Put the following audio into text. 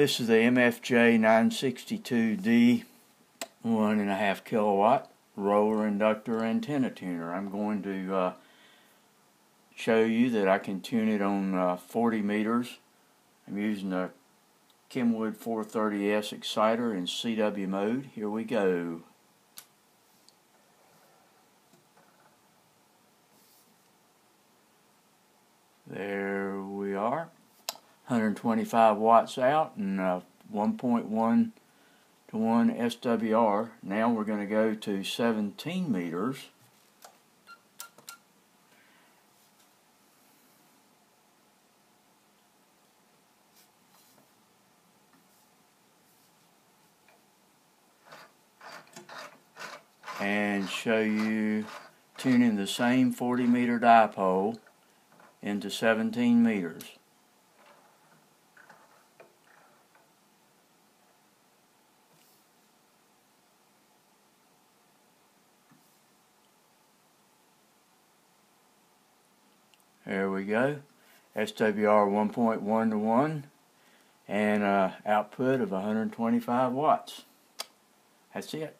This is the MFJ 962D one and a half kilowatt roller inductor antenna tuner. I'm going to uh, show you that I can tune it on uh, 40 meters. I'm using a Kenwood 430S exciter in CW mode. Here we go. There. 125 watts out and uh, 1.1 to 1 SWR. Now we're going to go to 17 meters. and show you tuning the same 40 meter dipole into 17 meters. There we go. SWR 1.1 to 1 and uh, output of 125 watts. That's it.